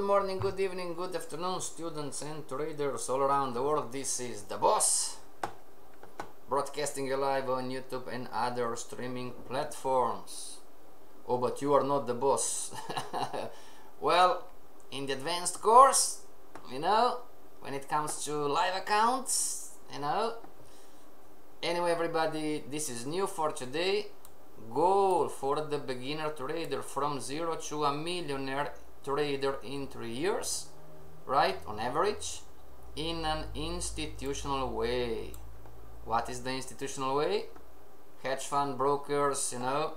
good morning, good evening, good afternoon, students and traders all around the world. This is The Boss, broadcasting live on YouTube and other streaming platforms. Oh, but you are not the boss. well, in the advanced course, you know, when it comes to live accounts, you know. Anyway, everybody, this is new for today. Goal for the beginner trader from zero to a millionaire trader in three years, right? On average, in an institutional way. What is the institutional way? Hedge fund brokers, you know.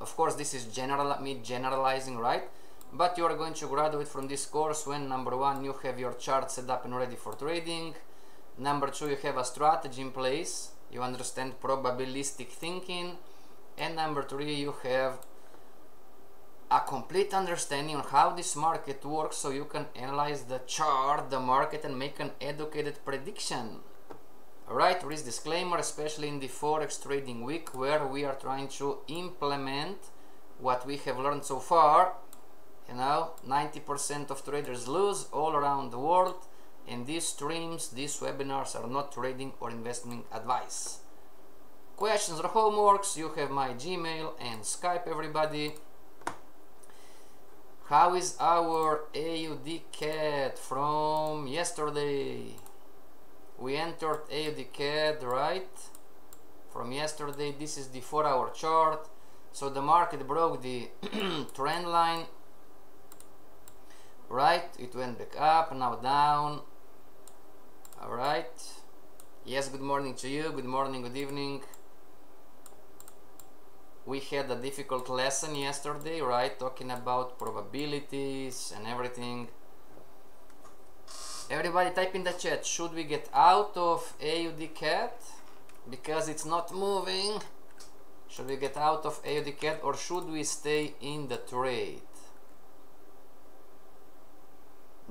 Of course, this is general me generalizing, right? But you are going to graduate from this course when number one, you have your chart set up and ready for trading. Number two, you have a strategy in place. You understand probabilistic thinking. And number three, you have a complete understanding on how this market works so you can analyze the chart, the market and make an educated prediction. Alright, risk disclaimer, especially in the Forex trading week where we are trying to implement what we have learned so far. You know, 90% of traders lose all around the world and these streams, these webinars are not trading or investment advice. Questions or homeworks, you have my Gmail and Skype everybody. How is our AUD CAD from yesterday? We entered AUD CAD, right? From yesterday, this is the 4 hour chart. So the market broke the trend line, right? It went back up, now down. Alright. Yes, good morning to you. Good morning, good evening we had a difficult lesson yesterday, right? Talking about probabilities and everything. Everybody type in the chat, should we get out of AUD CAD? Because it's not moving. Should we get out of AUD CAD or should we stay in the trade?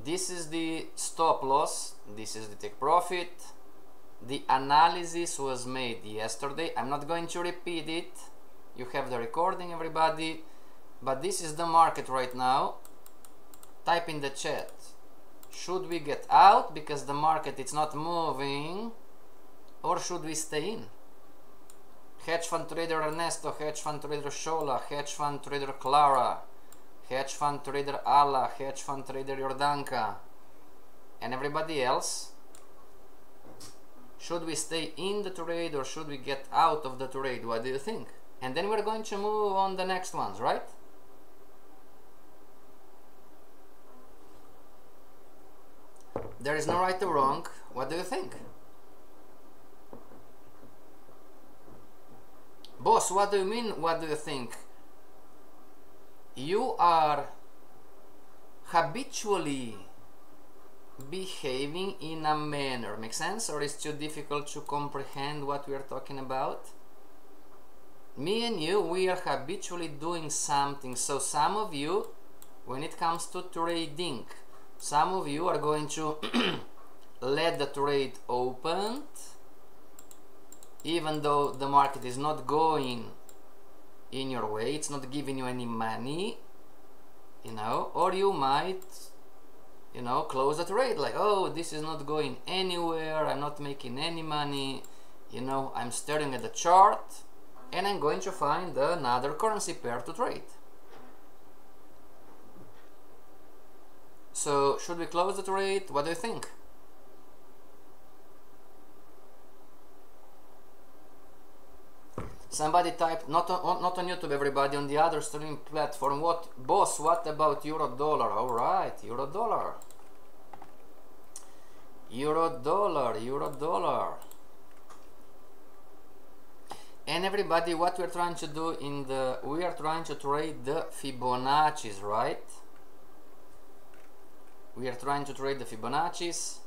This is the stop loss. This is the take profit. The analysis was made yesterday. I'm not going to repeat it you have the recording everybody. But this is the market right now. Type in the chat. Should we get out because the market is not moving? Or should we stay in? Hedge fund trader Ernesto hedge fund trader Shola hedge fund trader Clara hedge fund trader Ala hedge fund trader Jordanka. And everybody else? Should we stay in the trade or should we get out of the trade? What do you think and then we're going to move on the next ones right? There is no right or wrong. What do you think? Boss what do you mean what do you think? You are habitually behaving in a manner. Make sense? Or is too difficult to comprehend what we are talking about me and you we are habitually doing something. So some of you when it comes to trading some of you are going to let the trade open even though the market is not going in your way it's not giving you any money you know or you might you know close the trade like oh this is not going anywhere I'm not making any money you know I'm staring at the chart and I'm going to find another currency pair to trade. So should we close the trade? What do you think? Somebody typed not on not on YouTube everybody on the other streaming platform what boss what about euro dollar alright euro dollar euro dollar euro dollar and everybody what we're trying to do in the we are trying to trade the Fibonacci's right? We are trying to trade the Fibonacci's.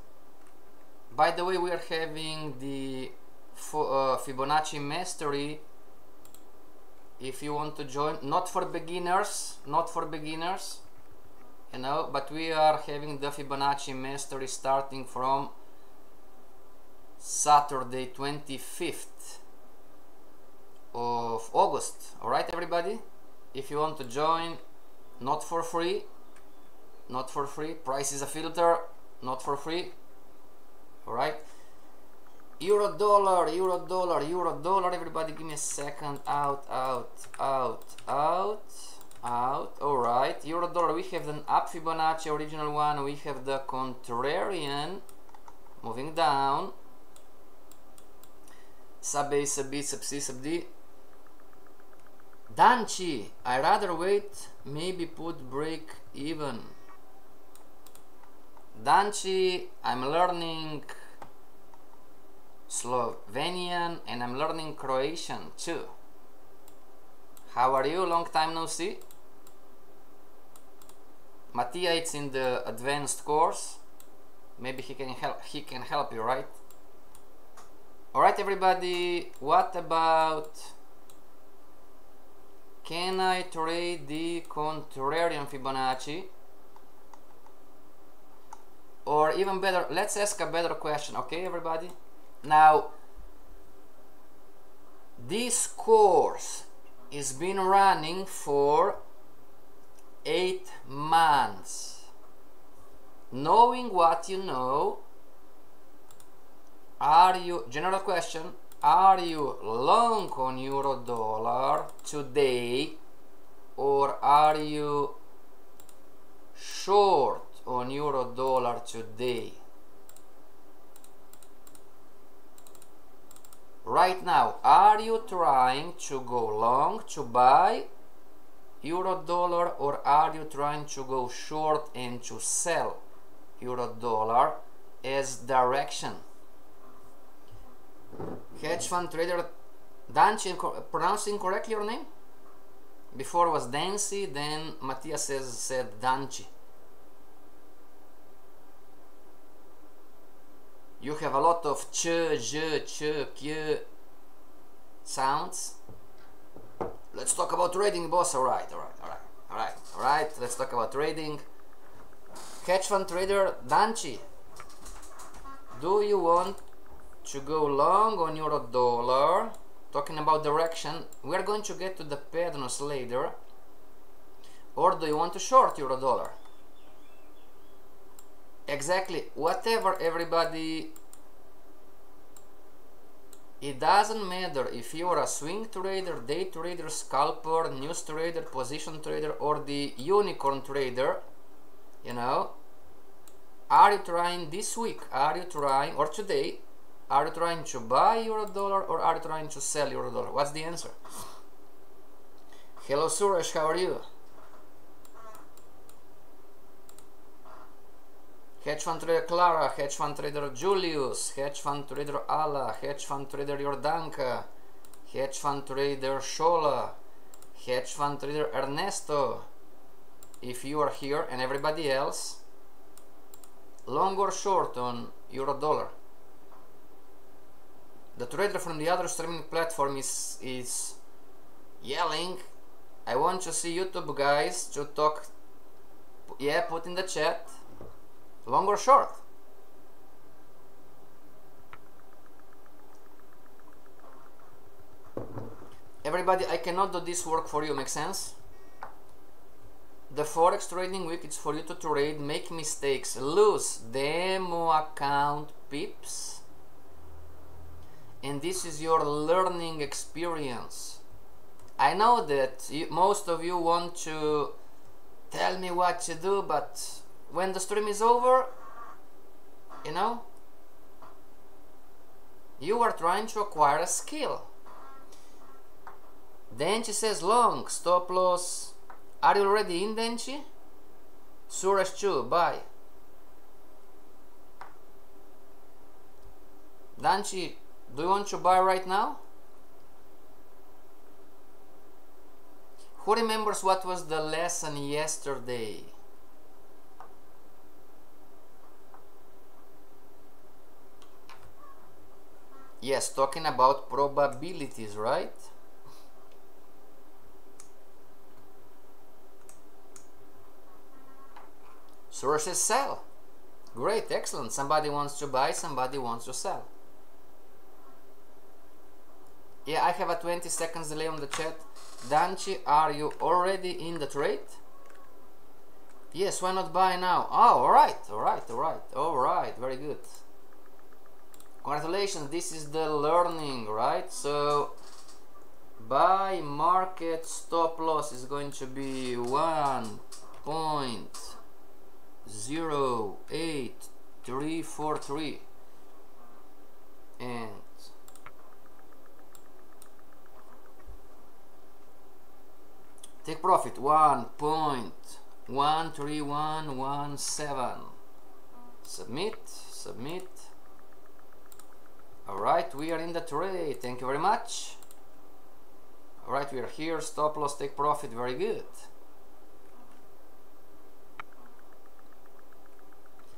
By the way we are having the uh, Fibonacci mastery. If you want to join not for beginners not for beginners you know but we are having the Fibonacci mastery starting from Saturday 25th of August. Alright everybody? If you want to join not for free not for free. Price is a filter not for free. All right? Euro dollar euro dollar euro dollar. Everybody give me a second. Out out out out out. All right. Euro dollar. We have the up fibonacci original one. We have the contrarian. Moving down. Sub a sub b sub c sub d danchi i rather wait maybe put break even danchi i'm learning Slovenian and I'm learning Croatian too. How are you? Long time no see. Mattia it's in the advanced course. Maybe he can help he can help you, right? Alright everybody, what about can I trade the contrarian Fibonacci? Or even better, let's ask a better question, okay everybody? Now, this course is been running for eight months. Knowing what you know, are you, general question, are you long on euro dollar today or are you short on euro dollar today? right now are you trying to go long to buy euro dollar or are you trying to go short and to sell euro dollar as direction hedge fund trader Danci pronouncing correctly your name before was Dancy then Matthias says said Danci you have a lot of ch, j, ch, q sounds. Let's talk about trading, boss. All right, all right, all right, all right, all right. Let's talk about trading. Hedge fund trader Danchi, do you want to go long on euro dollar? Talking about direction, we are going to get to the patterns later. Or do you want to short euro dollar? exactly whatever everybody it doesn't matter if you're a swing trader, day trader, scalper, news trader, position trader, or the unicorn trader, you know, are you trying this week, are you trying, or today, are you trying to buy euro dollar or are you trying to sell euro dollar? What's the answer? Hello Suresh, how are you? hedge fund trader Clara, hedge fund trader Julius, hedge fund trader Ala, hedge fund trader Jordanka, hedge fund trader Shola, hedge fund trader Ernesto. If you are here and everybody else, long or short on euro dollar. The trader from the other streaming platform is is yelling. I want to see YouTube guys to talk. Yeah, put in the chat long or short. Everybody, I cannot do this work for you, make sense? The Forex trading week is for you to trade, make mistakes, lose demo account pips. And this is your learning experience. I know that you, most of you want to tell me what to do, but when the stream is over, you know, you are trying to acquire a skill. Denchi says long, stop loss. Are you already in Denchi? Suresh Chu, bye. Danchi, do you want to buy right now? Who remembers what was the lesson yesterday? Yes, talking about probabilities, right? Sources sell. Great, excellent. Somebody wants to buy, somebody wants to sell. Yeah, I have a 20 seconds delay on the chat. Danchi, are you already in the trade? Yes, why not buy now? Oh, alright, alright, alright, alright, very good. Congratulations, this is the learning, right? So, buy market stop loss is going to be 1.08343 and take profit. 1.13117 submit submit. Alright we are in the trade. Thank you very much. Alright we are here. Stop loss take profit. Very good.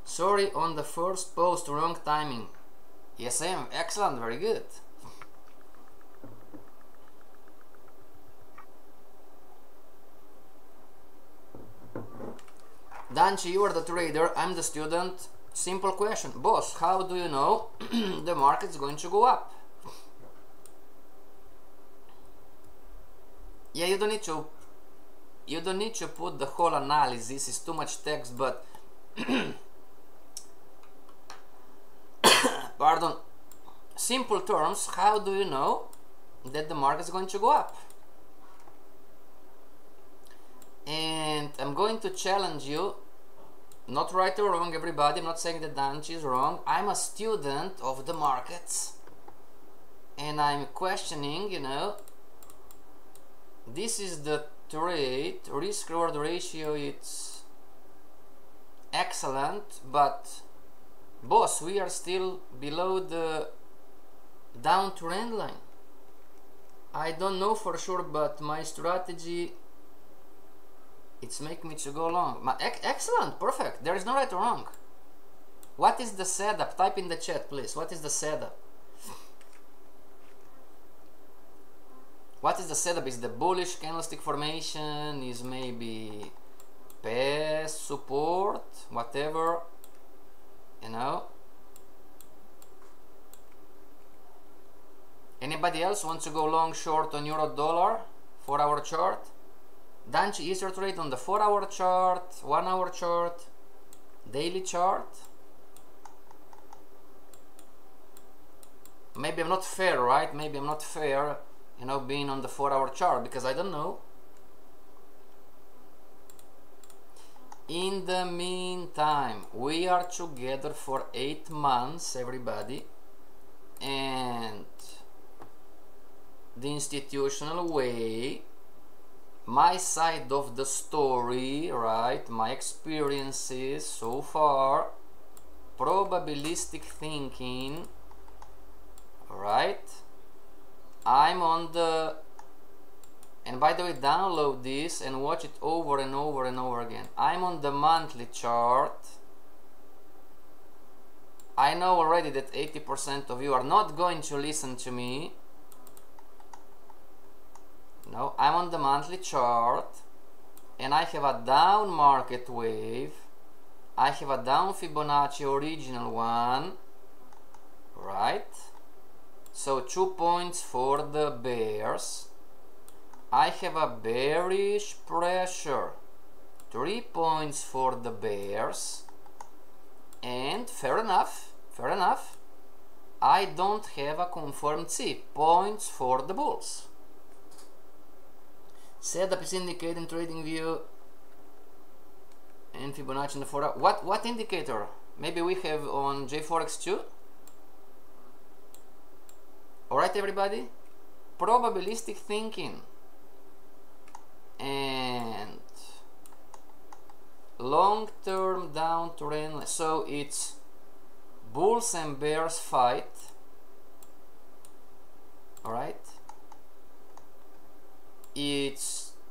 Sorry on the first post. Wrong timing. Yes I am excellent. Very good Danchi, you are the trader, I'm the student. Simple question. Boss, how do you know the market's going to go up? Yeah, you don't need to you don't need to put the whole analysis, it's too much text, but pardon simple terms, how do you know that the market's going to go up? and I'm going to challenge you not right or wrong everybody. I'm not saying that Danchi is wrong. I'm a student of the markets. And I'm questioning you know this is the trade risk reward ratio it's excellent but boss we are still below the downtrend line. I don't know for sure but my strategy it's making me to go long. Ma excellent, perfect. There is no right or wrong. What is the setup? Type in the chat, please. What is the setup? What is the setup? Is the bullish candlestick formation? Is maybe past support? Whatever. You know? Anybody else wants to go long short on euro dollar? for our chart? Danchi your trade on the 4 hour chart, 1 hour chart, daily chart. Maybe I'm not fair, right? Maybe I'm not fair, you know, being on the 4 hour chart because I don't know. In the meantime, we are together for 8 months, everybody. And the institutional way my side of the story, right? My experiences so far, probabilistic thinking, right? I'm on the and by the way download this and watch it over and over and over again I'm on the monthly chart I know already that 80% of you are not going to listen to me now I'm on the monthly chart and I have a down market wave. I have a down Fibonacci original one, right? So two points for the bears. I have a bearish pressure, three points for the bears. And fair enough, fair enough. I don't have a confirmed C, points for the bulls. Setup is indicated in TradingView and Fibonacci in the 4 What, what indicator? Maybe we have on JForex too? Alright everybody? Probabilistic thinking and long-term downtrend so it's bulls and bears fight alright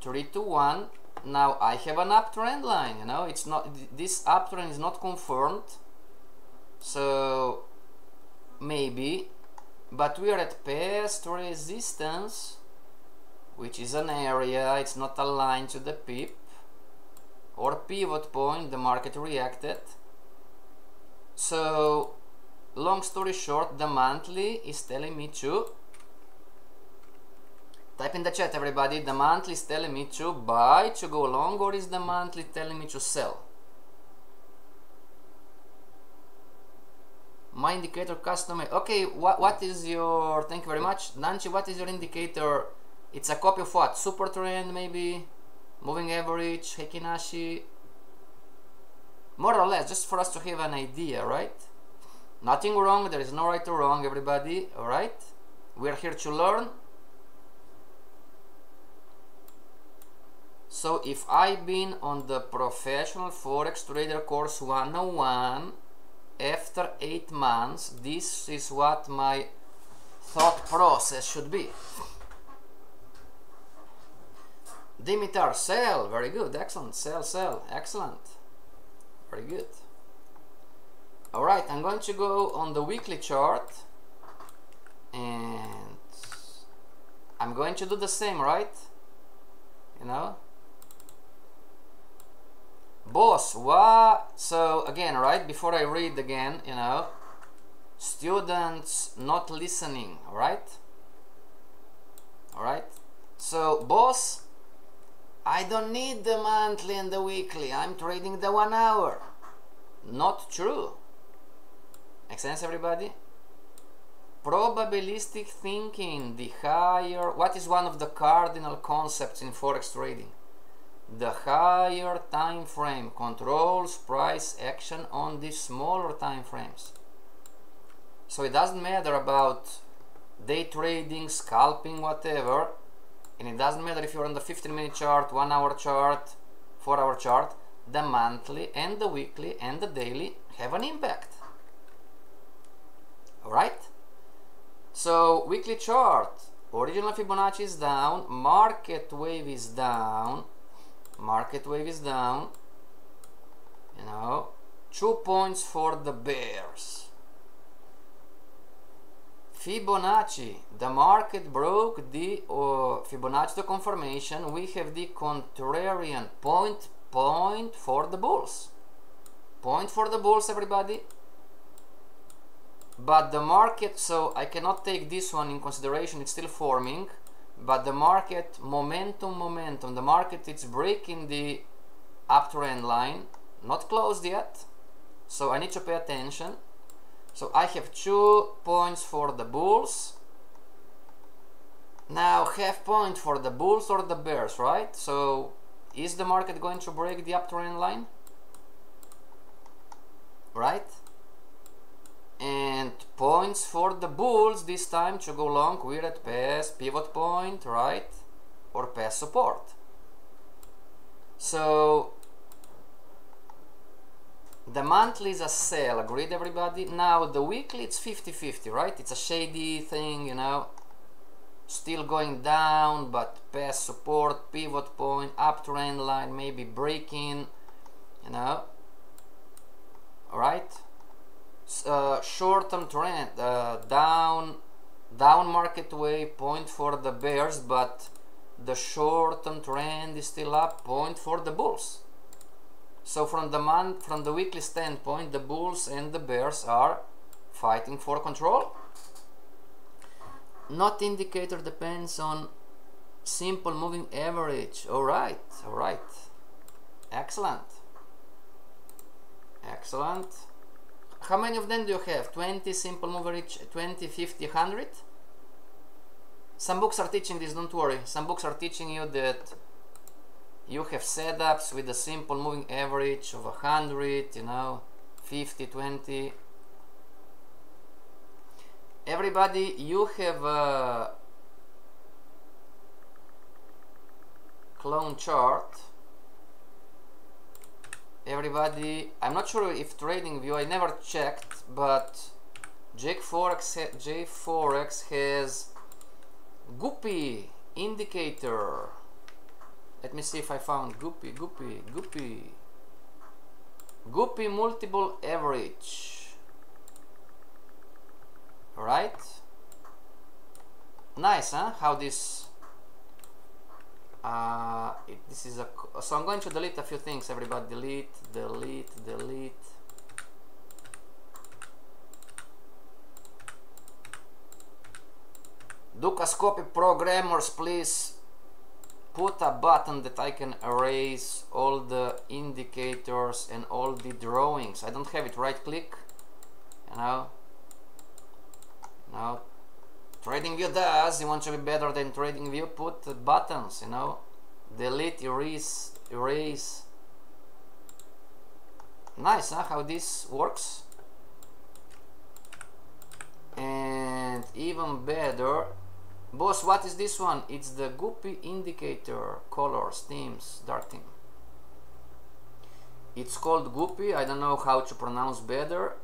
3 to 1 now I have an uptrend line you know? It's not this uptrend is not confirmed. So maybe. But we are at past resistance which is an area it's not aligned to the pip. Or pivot point the market reacted. So long story short the monthly is telling me to Type in the chat, everybody. The monthly is telling me to buy, to go long, or is the monthly telling me to sell? My indicator customer. Okay, what what is your? Thank you very much, Danchi. What is your indicator? It's a copy of what? Super trend, maybe, moving average, Heikin Ashi. More or less, just for us to have an idea, right? Nothing wrong. There is no right or wrong, everybody. All right. We are here to learn So if I've been on the professional forex trader course 101 after 8 months this is what my thought process should be. Dimitar, sell, very good, excellent, sell, sell, excellent, very good. Alright, I'm going to go on the weekly chart. And I'm going to do the same, right? You know, boss what? So again right before i read again you know students not listening right? All right so boss i don't need the monthly and the weekly. I'm trading the one hour. Not true. Make sense everybody? Probabilistic thinking the higher what is one of the cardinal concepts in forex trading the higher time frame controls price action on the smaller time frames. So it doesn't matter about day trading, scalping, whatever, and it doesn't matter if you're on the 15 minute chart, 1 hour chart, 4 hour chart, the monthly and the weekly and the daily have an impact. Alright? So, weekly chart, original Fibonacci is down, market wave is down, market wave is down. You know two points for the bears. Fibonacci the market broke the uh, Fibonacci the confirmation. We have the contrarian point point for the bulls. Point for the bulls everybody. But the market so I cannot take this one in consideration. It's still forming but the market momentum momentum the market it's breaking the uptrend line not closed yet so I need to pay attention. So I have two points for the bulls. Now half point for the bulls or the bears right? So is the market going to break the uptrend line? Right and points for the bulls this time to go long. We're at past pivot point right? Or past support. So the monthly is a sell. Agreed everybody? Now the weekly it's 50 50 right? It's a shady thing you know. Still going down but past support pivot point uptrend line maybe breaking you know. All right uh, short-term trend uh, down down market way point for the bears but the short-term trend is still up point for the bulls. So from the month from the weekly standpoint the bulls and the bears are fighting for control. Not indicator depends on simple moving average. All right all right. Excellent. Excellent how many of them do you have? 20 simple mover each, 20, 50, 100? Some books are teaching this, don't worry. Some books are teaching you that you have setups with a simple moving average of 100, you know, 50, 20. Everybody, you have a clone chart everybody I'm not sure if TradingView I never checked but JForex JForex has Goopy indicator. Let me see if I found Goopy Goopy Goopy. Goopy multiple average. Right? Nice huh? How this uh, it, this is a so I'm going to delete a few things everybody delete delete delete Dukascopy programmers, please put a button that I can erase all the indicators and all the drawings. I don't have it. Right click. You know. Now, TradingView does. You want to be better than TradingView? Put buttons. You know, delete, erase, erase. Nice, huh? How this works. And even better, Boss, what is this one? It's the Guppy indicator colors, themes, dark theme. It's called Guppy. I don't know how to pronounce better.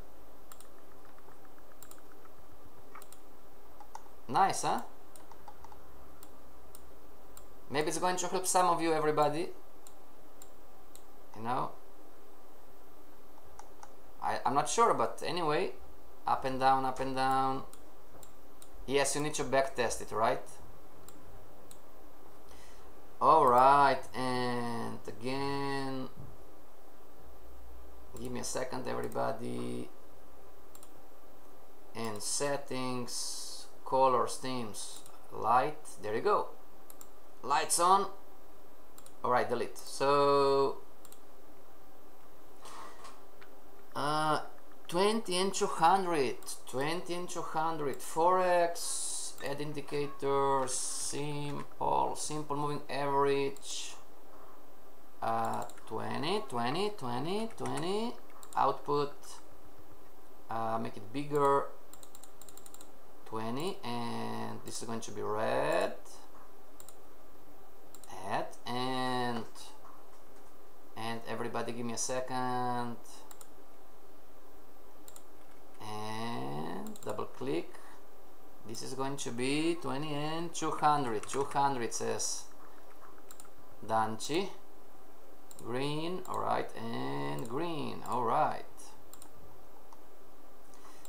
Nice, huh? Maybe it's going to help some of you, everybody. You know? I, I'm not sure, but anyway, up and down, up and down. Yes, you need to backtest it, right? Alright, and again, give me a second everybody, and settings, colors, themes, light, there you go, lights on, alright, delete, so, uh, 20 and 200 20 and 200 forex add indicators simple simple moving average. Uh, 20 20 20 20 output uh, make it bigger 20 and this is going to be red. Add and and everybody give me a second. And double click. This is going to be 20 and 200 200 says Danchi. Green alright and green alright.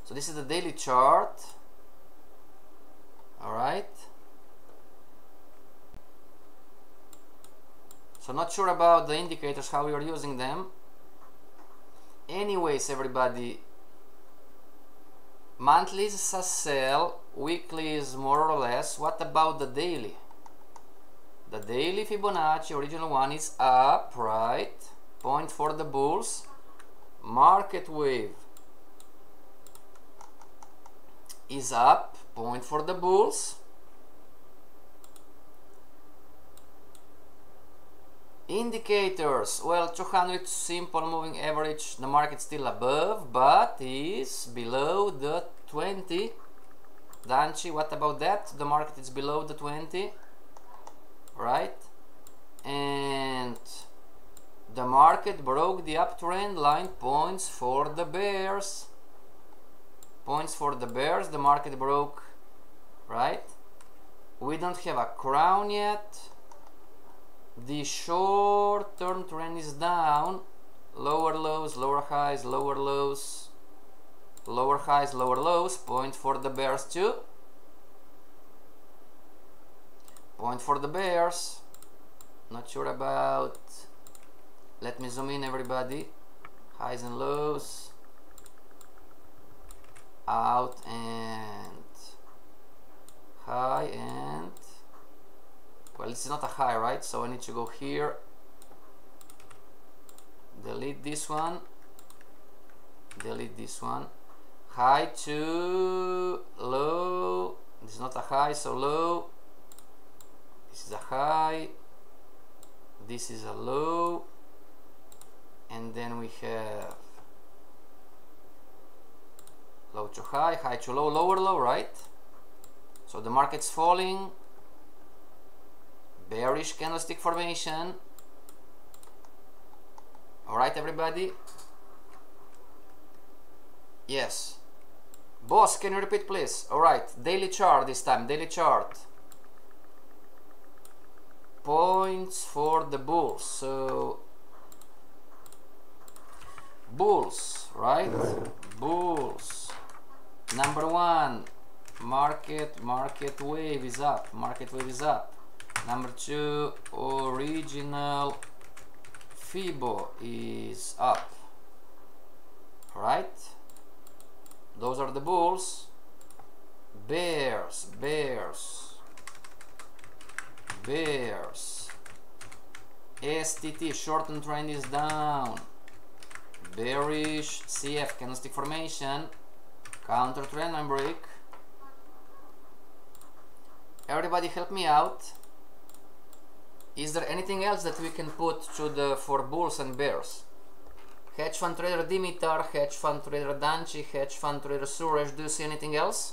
So this is the daily chart alright so not sure about the indicators how we are using them anyways everybody Monthly is a sell, weekly is more or less. What about the daily? The daily Fibonacci original one is up, right? Point for the bulls. Market wave is up, point for the bulls. Indicators, well 200 simple moving average, the market still above, but is below the 20. Danchi, what about that? The market is below the 20, right? And the market broke the uptrend line points for the bears. Points for the bears, the market broke, right? We don't have a crown yet. The short-term trend is down. Lower lows lower highs lower lows. Lower highs lower lows. Point for the bears too. Point for the bears. Not sure about let me zoom in everybody. Highs and lows. Out and high and well it's not a high right? So I need to go here. Delete this one. Delete this one. High to low. Is not a high so low. This is a high. This is a low. And then we have low to high high to low lower low right so the market's falling. Bearish candlestick formation. Alright everybody. Yes. Boss can you repeat please? Alright daily chart this time daily chart. Points for the bulls so bulls right? Bulls. Number one market market wave is up market wave is up Number two, original Fibo is up. Right? Those are the bulls. bears bears bears STT shortened trend is down bearish CF candlestick formation counter trend line break everybody help me out. Is there anything else that we can put to the for bulls and bears? Hedge fund trader Dimitar hedge fund trader Danchi hedge fund trader Suresh do you see anything else?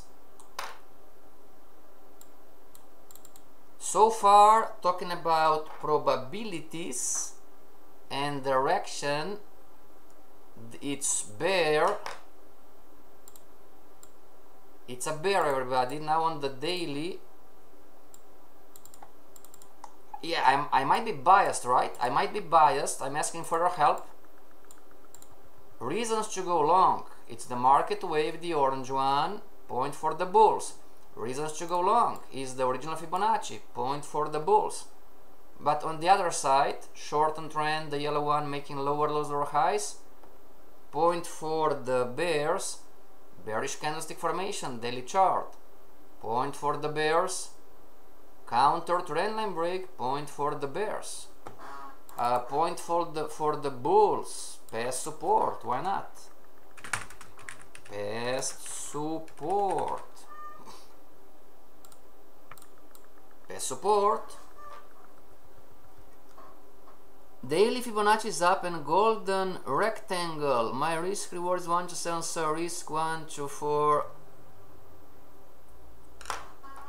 So far talking about probabilities and direction it's bear. It's a bear everybody. Now on the daily yeah I'm, I might be biased right? I might be biased. I'm asking for your help. Reasons to go long. It's the market wave the orange one. Point for the bulls. Reasons to go long is the original Fibonacci. Point for the bulls. But on the other side shortened trend the yellow one making lower lows or highs. Point for the bears. Bearish candlestick formation daily chart. Point for the bears counter trend line break point for the bears uh, point for the for the bulls past support why not past support past support Daily Fibonacci is up and golden rectangle. My risk rewards 1 to 7, so risk 1 to 4.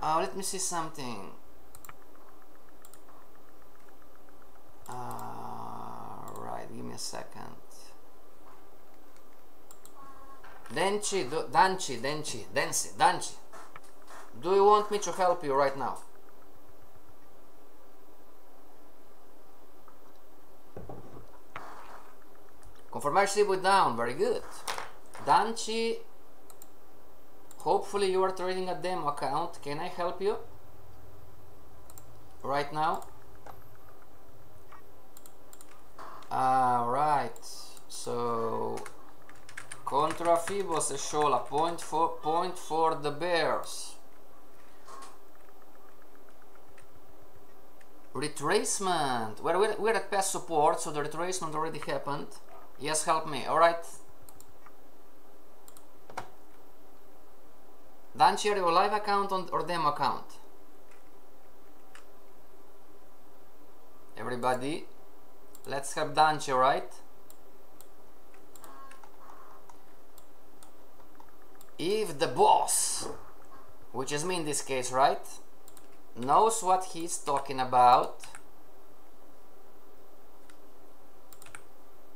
Uh, let me see something. Uh, right, give me a second. Denchi, do, Danchi, Denchi, Densi, Danchi. Do you want me to help you right now? Confirmation with down, very good. Danchi, hopefully you are trading a demo account. Can I help you? Right now? Alright, so contra Fibos Eshola, point for, point for the Bears. Retracement, we're, we're, we're at past support, so the retracement already happened. Yes, help me. Alright. Danchi, are you a live account or demo account? Everybody, let's have Danchi, right? If the boss, which is me in this case, right, knows what he's talking about,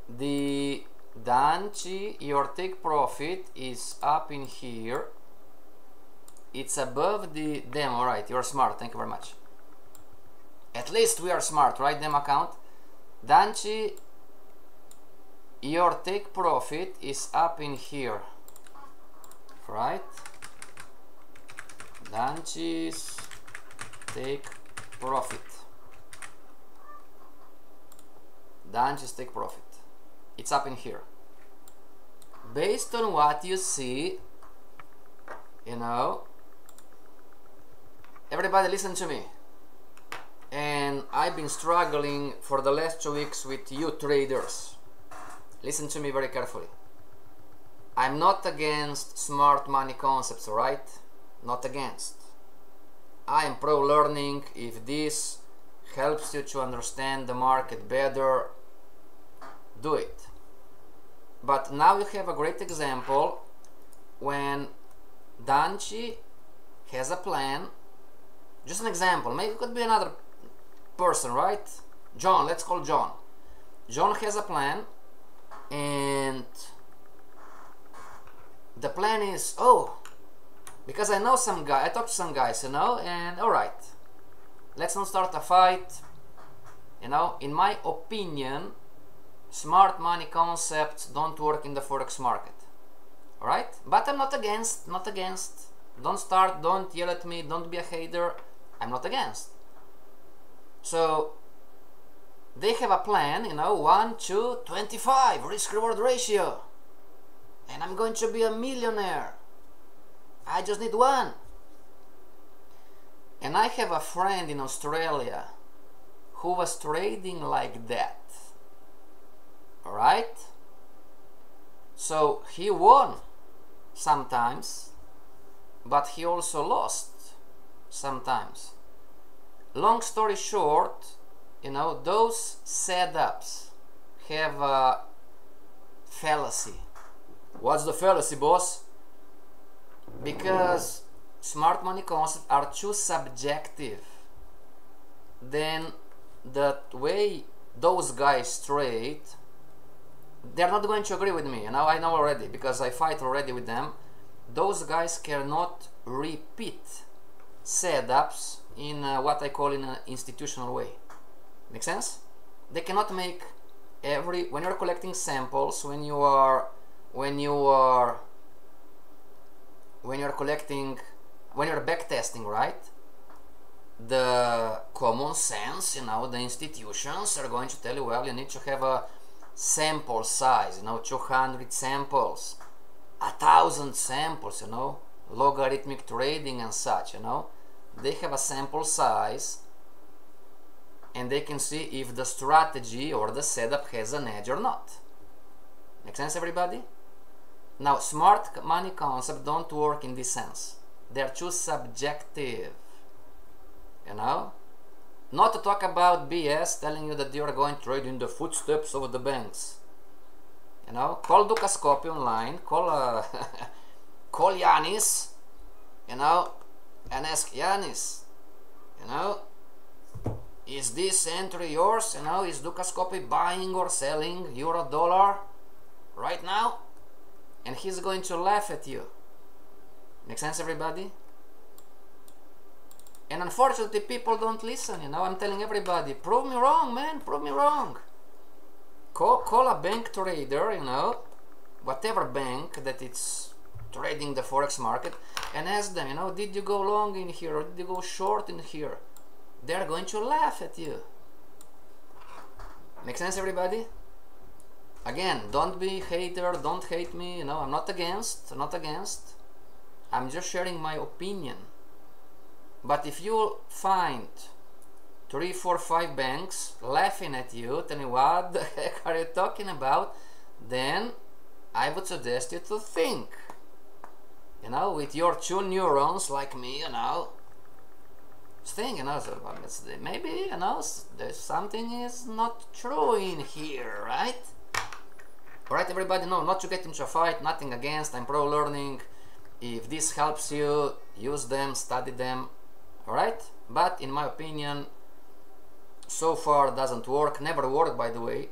the Danchi, your take profit is up in here. It's above the demo, right? You're smart, thank you very much. At least we are smart, right? Demo account. Danchi, your take profit is up in here, right? Danchi's take profit. Danchi's take profit it's up in here based on what you see you know everybody listen to me and I've been struggling for the last two weeks with you traders listen to me very carefully I'm not against smart money concepts right not against I am pro learning if this helps you to understand the market better do it but now you have a great example when Danchi has a plan. Just an example. Maybe it could be another person, right? John, let's call John. John has a plan and the plan is, oh, because I know some guy, I talked to some guys, you know, and alright, let's not start a fight. You know, in my opinion, smart money concepts don't work in the forex market all right but i'm not against not against don't start don't yell at me don't be a hater i'm not against so they have a plan you know 1 2 25 risk reward ratio and i'm going to be a millionaire i just need one And I have a friend in Australia who was trading like that. Alright? So he won sometimes, but he also lost sometimes. Long story short, you know, those setups have a fallacy. What's the fallacy, boss? Because smart money concepts are too subjective. Then the way those guys trade, they're not going to agree with me. You know, I know already because I fight already with them. Those guys cannot repeat setups in uh, what I call in an institutional way. Make sense? They cannot make every when you're collecting samples, when you are when you are when you're collecting when you're backtesting, right? The common sense, you know, the institutions are going to tell you, well, you need to have a sample size, you know, 200 samples, a thousand samples, you know, algorithmic trading and such, you know they have a sample size and they can see if the strategy or the setup has an edge or not. Make sense everybody? Now smart money concepts don't work in this sense. They're too subjective. You know? Not to talk about BS telling you that you're going to trade in the footsteps of the banks. You know? Call Dukascopy online, call uh, call Yanis, you know, and ask Yanis, you know, is this entry yours? You know, is Dukascopy buying or selling euro dollar right now? And he's going to laugh at you. Make sense, everybody? And unfortunately, people don't listen. You know, I'm telling everybody, prove me wrong, man, prove me wrong. Call, call a bank trader, you know, whatever bank that it's trading the forex market and ask them you know did you go long in here or did you go short in here? They're going to laugh at you. Make sense everybody? Again don't be hater don't hate me you know i'm not against not against. I'm just sharing my opinion. But if you find three four five banks laughing at you telling what the heck are you talking about? then i would suggest you to think you know, with your two neurons like me, you know, thing, you know, maybe, you know, there's something is not true in here, right? Alright, everybody, no, not to get into a fight, nothing against, I'm pro-learning. If this helps you, use them, study them, alright? But in my opinion, so far doesn't work, never worked by the way.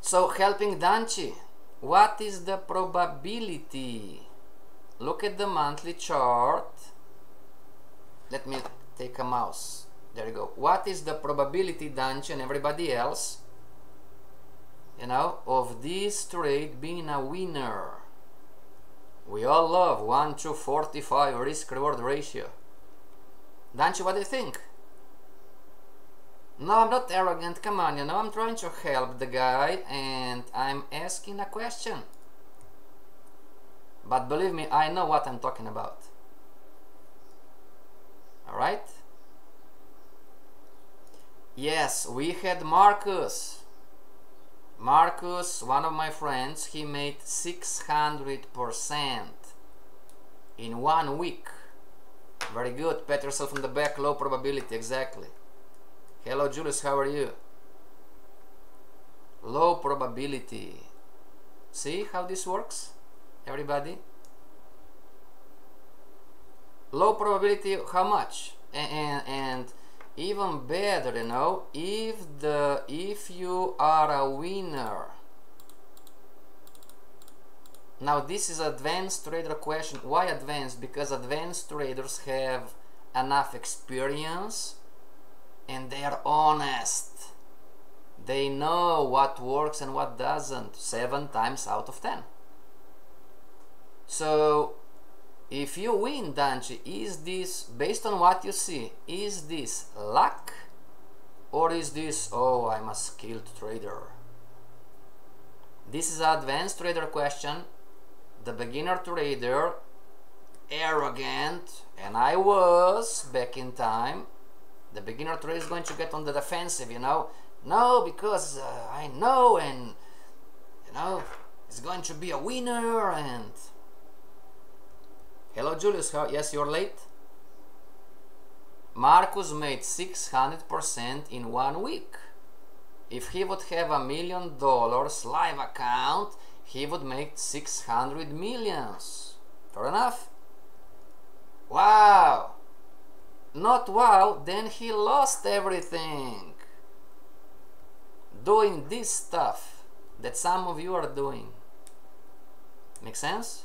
So helping Danchi, what is the probability? Look at the monthly chart. Let me take a mouse. There you go. What is the probability, Danchi and everybody else, you know, of this trade being a winner? We all love 1 to 45 risk-reward ratio. Danchi, what do you think? No, I'm not arrogant, come on, you know, I'm trying to help the guy and I'm asking a question. But believe me, I know what I'm talking about. Alright? Yes, we had Marcus. Marcus, one of my friends, he made 600% in one week. Very good, pat yourself on the back, low probability, exactly. Hello Julius, how are you? Low probability. See how this works, everybody? Low probability, how much? And, and, and even better, you know, if the if you are a winner. Now this is advanced trader question. Why advanced? Because advanced traders have enough experience and they are honest. They know what works and what doesn't, seven times out of ten. So, if you win, Danchi, is this, based on what you see, is this luck? Or is this, oh, I'm a skilled trader? This is an advanced trader question. The beginner trader, arrogant, and I was back in time, the beginner trader is going to get on the defensive, you know. No, because uh, I know and, you know, it's going to be a winner and... Hello Julius, how, yes, you're late? Marcus made 600% in one week. If he would have a million dollars live account, he would make 600 millions. Fair enough? Wow! Not wow, then he lost everything. Doing this stuff that some of you are doing. Make sense?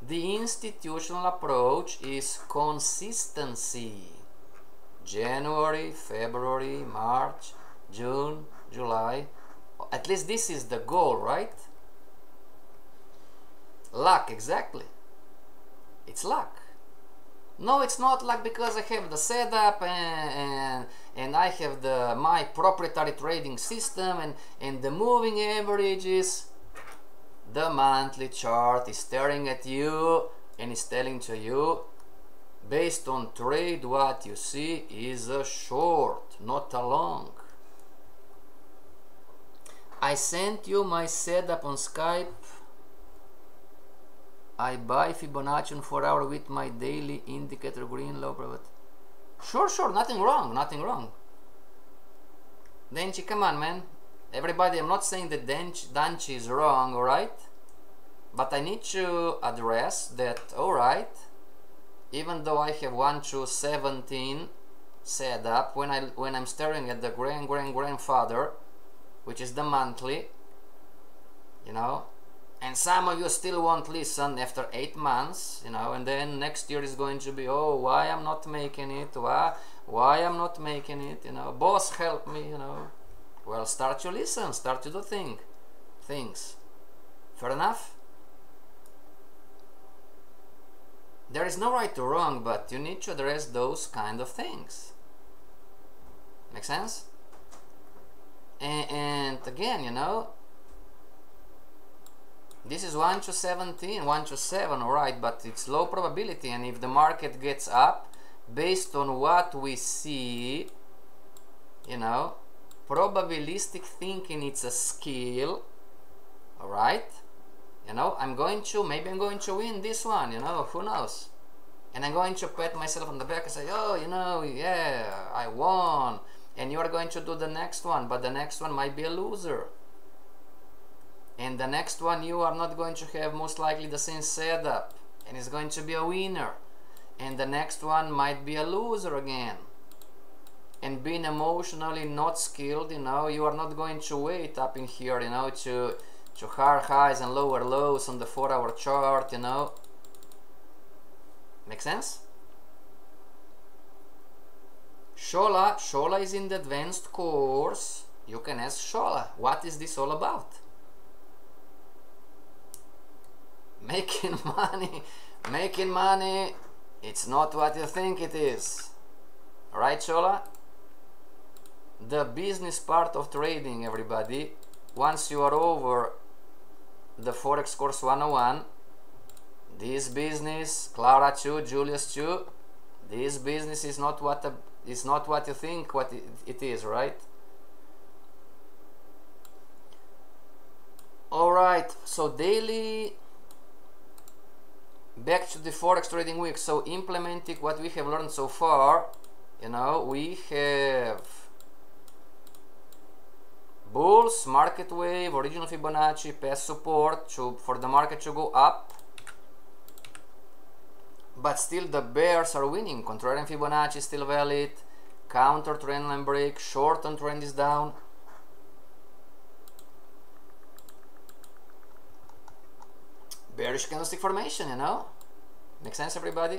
The institutional approach is consistency. January, February, March, June, July. At least this is the goal, right? Luck, exactly. It's luck. No, it's not like because I have the setup and, and, and I have the my proprietary trading system and, and the moving averages the monthly chart is staring at you and is telling to you based on trade what you see is a short not a long. I sent you my setup on Skype I buy Fibonacci on 4 hour with my daily indicator green low private sure sure nothing wrong nothing wrong. Danchi come on man. Everybody i'm not saying that Denchi, danchi is wrong all right? But i need to address that all right? Even though i have 1 to 17 set up when i when i'm staring at the grand grand grandfather which is the monthly you know and some of you still won't listen after eight months you know and then next year is going to be oh why i'm not making it why why i'm not making it you know boss help me you know well, start to listen, start to do thing, things. Fair enough? There is no right or wrong, but you need to address those kind of things. Make sense? And, and again, you know, this is 1 to 17, 1 to 7, alright, but it's low probability, and if the market gets up, based on what we see, you know, probabilistic thinking it's a skill all right? You know i'm going to maybe i'm going to win this one you know who knows? And i'm going to pat myself on the back and say oh you know yeah i won and you are going to do the next one but the next one might be a loser and the next one you are not going to have most likely the same setup and it's going to be a winner. And the next one might be a loser again. And being emotionally not skilled you know you are not going to wait up in here you know to to higher highs and lower lows on the four hour chart you know. Make sense? Shola Shola is in the advanced course. You can ask Shola what is this all about making money making money it's not what you think it is. Right, Shola? The business part of trading everybody. Once you are over the forex course 101 this business clara too julius too this business is not what not what you think what it, it is right? All right so daily back to the forex trading week. So implementing what we have learned so far you know we have bulls market wave original Fibonacci past support to, for the market to go up. But still the bears are winning. Contrarian Fibonacci is still valid. Counter trend line break short on trend is down bearish candlestick formation you know? Make sense everybody?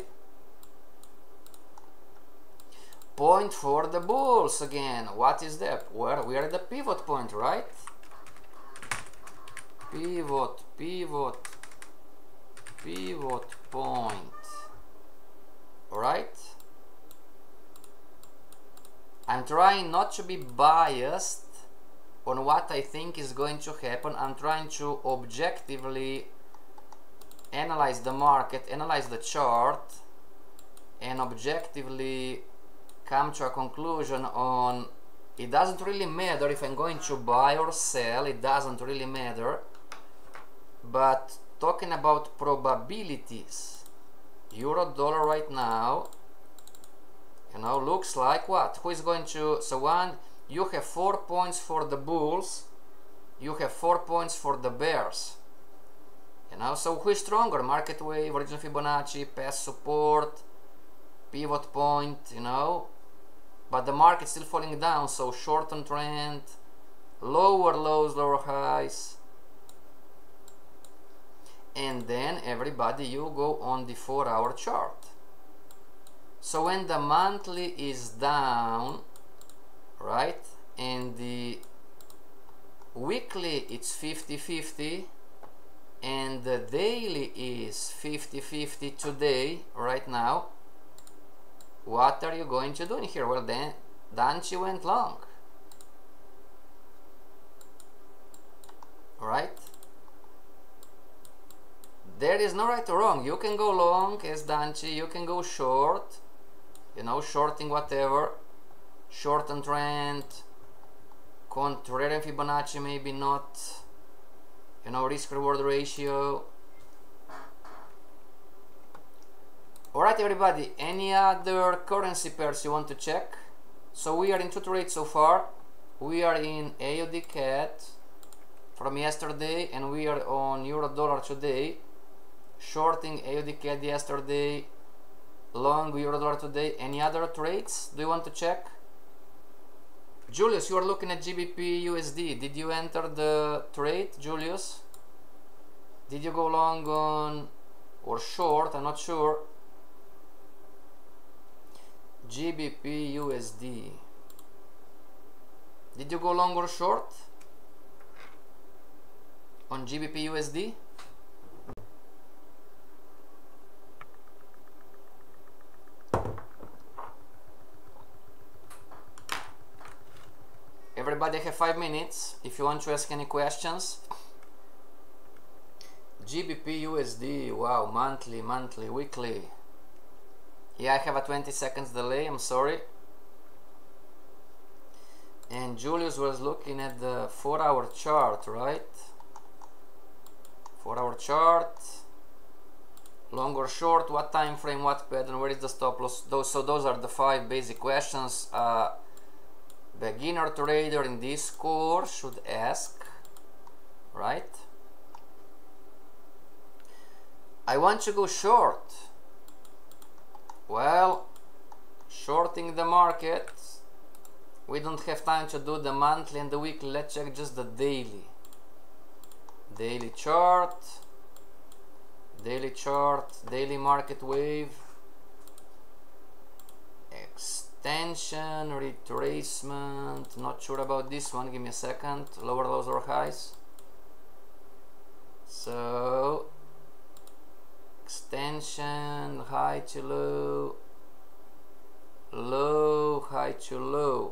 Point for the bulls again. What is that? Where we are at the pivot point right? Pivot pivot pivot point. Alright? I'm trying not to be biased on what I think is going to happen. I'm trying to objectively analyze the market analyze the chart and objectively come to a conclusion on it doesn't really matter if I'm going to buy or sell it doesn't really matter. But talking about probabilities euro dollar right now you know looks like what? Who is going to so one you have four points for the bulls you have four points for the bears you know so who is stronger market wave original fibonacci past support pivot point you know? But the market still falling down so short on trend lower lows lower highs. And then everybody you go on the four hour chart. So when the monthly is down right and the weekly it's 50-50 and the daily is 50-50 today right now. What are you going to do in here? Well then Danchi went long. Right? There is no right or wrong. You can go long as Danchi. You can go short. You know shorting whatever. Short and trend contrarian Fibonacci maybe not you know risk reward ratio. Alright everybody. Any other currency pairs you want to check? So we are in two trades so far. We are in AUD CAD from yesterday and we are on euro dollar today. Shorting AUD CAD yesterday. Long euro dollar today. Any other trades do you want to check Julius you are looking at GBP USD did you enter the trade Julius? Did you go long on or short? I'm not sure. GBP USD did you go long or short on GBP USD everybody have five minutes if you want to ask any questions. GBP USD wow monthly monthly weekly. Yeah I have a 20 seconds delay I'm sorry. And Julius was looking at the four hour chart right? Four hour chart. Long or short what time frame what pattern where is the stop loss? Those so those are the five basic questions. Uh, beginner trader in this course should ask right? I want to go short. Well shorting the market. We don't have time to do the monthly and the weekly. Let's check just the daily. Daily chart. Daily chart. Daily market wave extension retracement not sure about this one give me a second lower lows or highs. So extension high to low low high to low.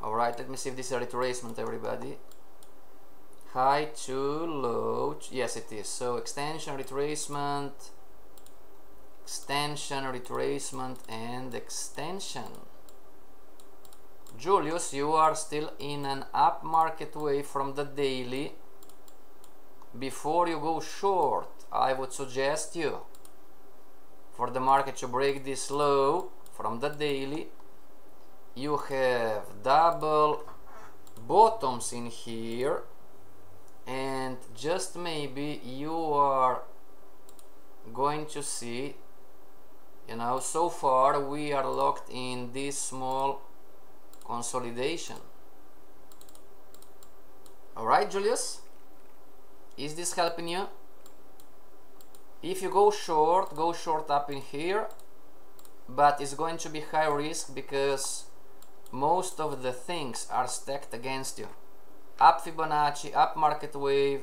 Alright let me see if this is a retracement everybody. High to low yes it is. So extension retracement extension, retracement, and extension. Julius, you are still in an up market wave from the daily. Before you go short, I would suggest you for the market to break this low from the daily. You have double bottoms in here and just maybe you are going to see you know so far we are locked in this small consolidation. Alright Julius. Is this helping you? If you go short go short up in here but it's going to be high risk because most of the things are stacked against you. Up Fibonacci up market wave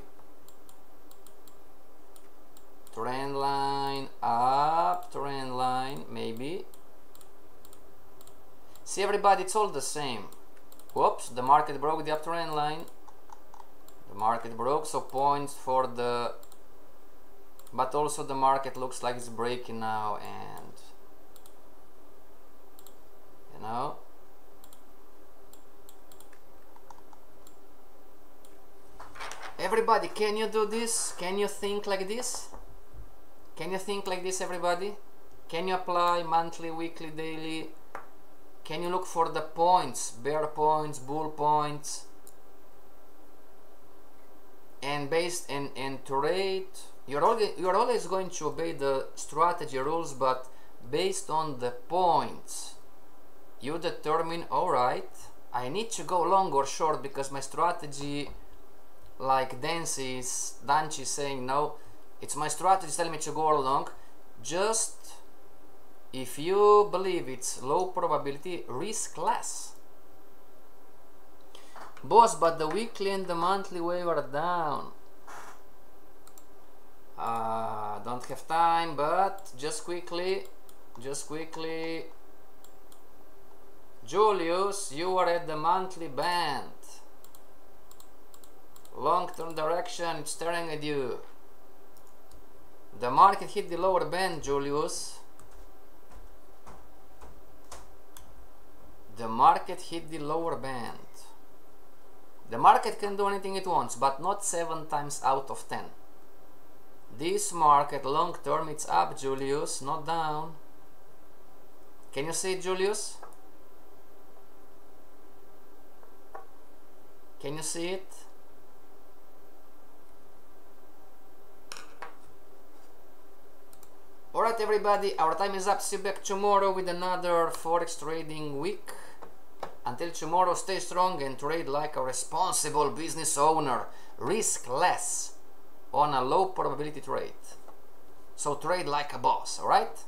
trend line up trend line maybe. See everybody it's all the same. Whoops the market broke the uptrend line. The market broke so points for the but also the market looks like it's breaking now and you know? Everybody can you do this? Can you think like this can you think like this everybody? Can you apply monthly weekly daily? Can you look for the points bear points bull points? And based and and to rate you're always you're always going to obey the strategy rules but based on the points you determine all right i need to go long or short because my strategy like Dancy is Danchi saying no it's my strategy telling me to go all long just if you believe it's low probability risk less. Boss but the weekly and the monthly wave are down. Uh, don't have time but just quickly just quickly. Julius you are at the monthly band. Long-term direction it's staring at you the market hit the lower band Julius. The market hit the lower band. The market can do anything it wants but not 7 times out of 10 this market long term it's up Julius not down. Can you see it Julius? Can you see it Alright everybody, our time is up. See you back tomorrow with another Forex trading week. Until tomorrow, stay strong and trade like a responsible business owner. Risk less on a low probability trade. So trade like a boss, alright?